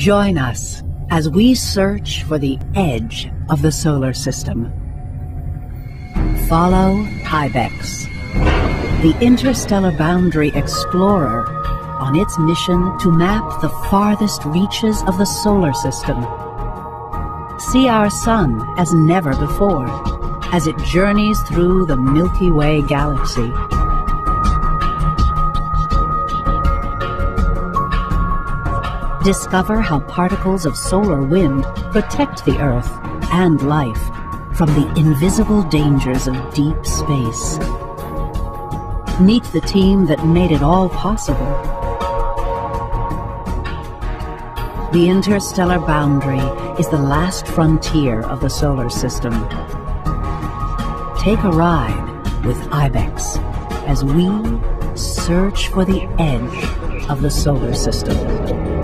Join us as we search for the edge of the solar system. Follow IBEX, the interstellar boundary explorer, on its mission to map the farthest reaches of the solar system. See our sun as never before as it journeys through the Milky Way galaxy. Discover how particles of solar wind protect the Earth and life from the invisible dangers of deep space. Meet the team that made it all possible. The interstellar boundary is the last frontier of the solar system. Take a ride with IBEX as we search for the edge of the solar system.